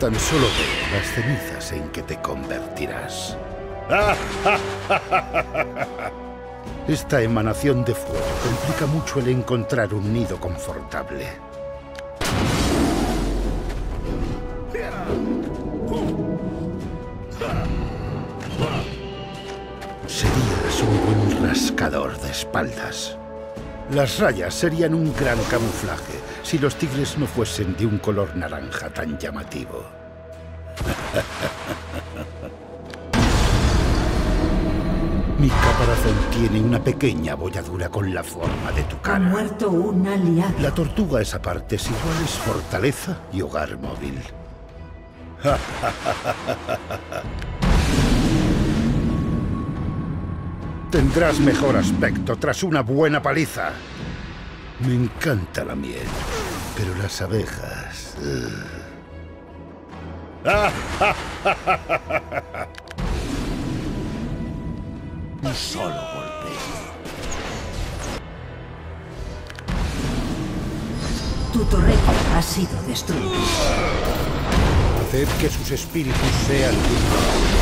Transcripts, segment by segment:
Tan solo ve las cenizas en que te convertirás. Esta emanación de fuego complica mucho el encontrar un nido confortable. Serías un buen rascador de espaldas. Las rayas serían un gran camuflaje si los tigres no fuesen de un color naranja tan llamativo. Mi caparazón tiene una pequeña bolladura con la forma de tu Ha cara. muerto un aliado. La tortuga esa parte es igual es fortaleza y hogar móvil. Tendrás mejor aspecto tras una buena paliza. Me encanta la miel, pero las abejas... ugh. Un solo golpe. Tu torreta ha sido destruida. Haced que sus espíritus sean libres.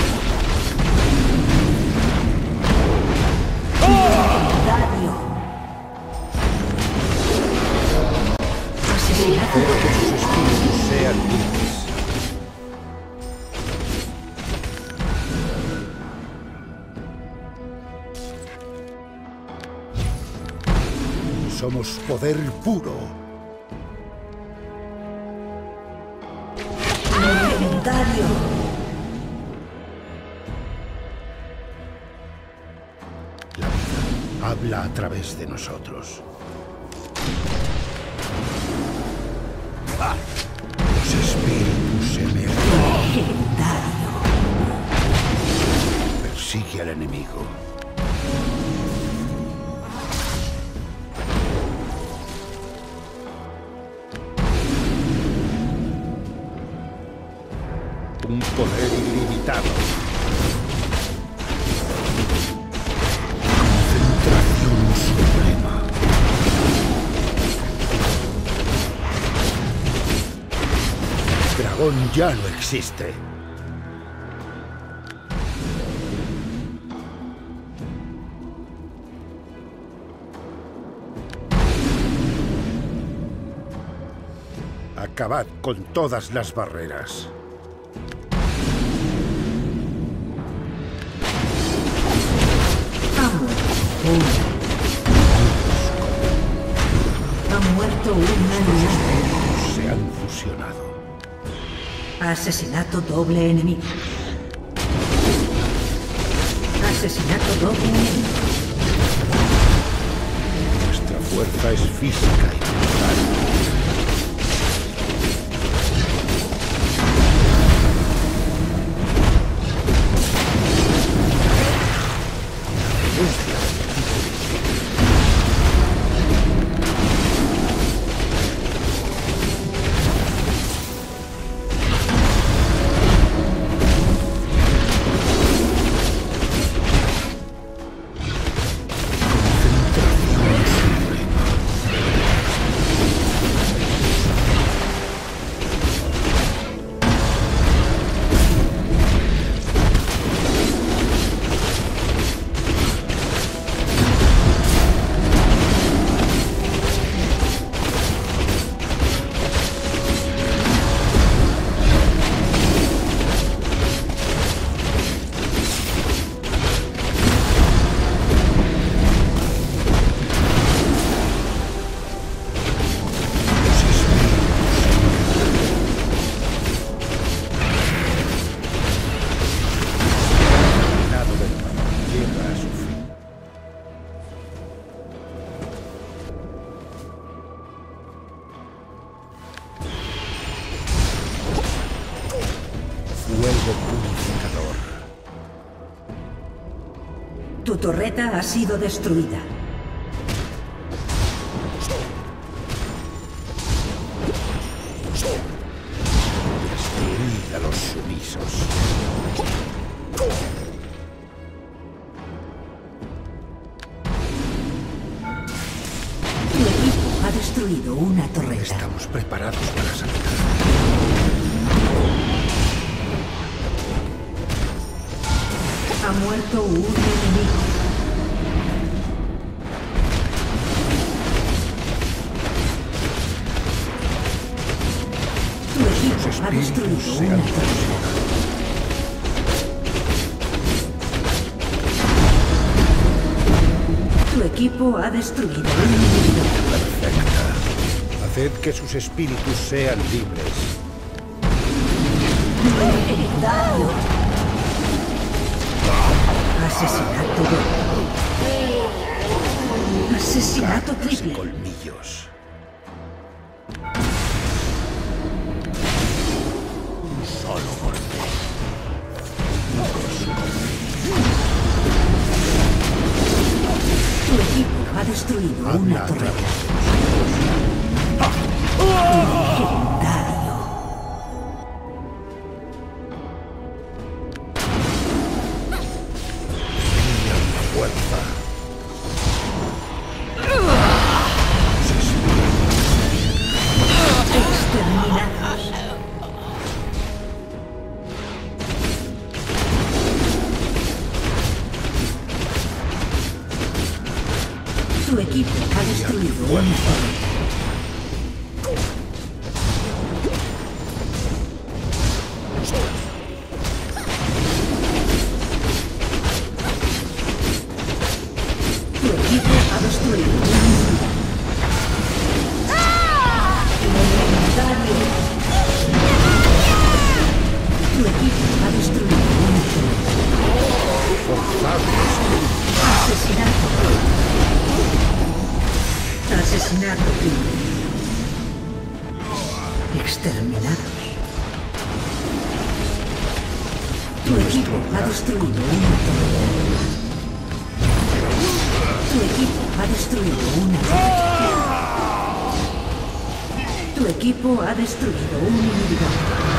Somos poder puro. Legendario. La vida habla a través de nosotros. Ah, Los espíritus se me Legendario. persigue al enemigo. Un poder ilimitado. Concentración suprema. Dragón ya no existe. Acabad con todas las barreras. Ha muerto un aliado. Se han fusionado. Asesinato doble enemigo. Asesinato doble enemigo. Nuestra fuerza es física y Tu torreta ha sido destruida. Destruid a los sumisos. Tu equipo ha destruido una torreta. Estamos preparados para saltar. Ha muerto uno. Una torre. Tu equipo ha destruido un. Perfecta. Haced que sus espíritus sean libres. Legendario. Asesinato. Asesinato triple. colmillos. Destruido Tu equipo ha destruido torre. Tu equipo ha destruido un Asesinato triple. Exterminados. Tu equipo ha destruido una torre. Tu equipo ha destruido una torre. Tu equipo ha destruido un inhibidor.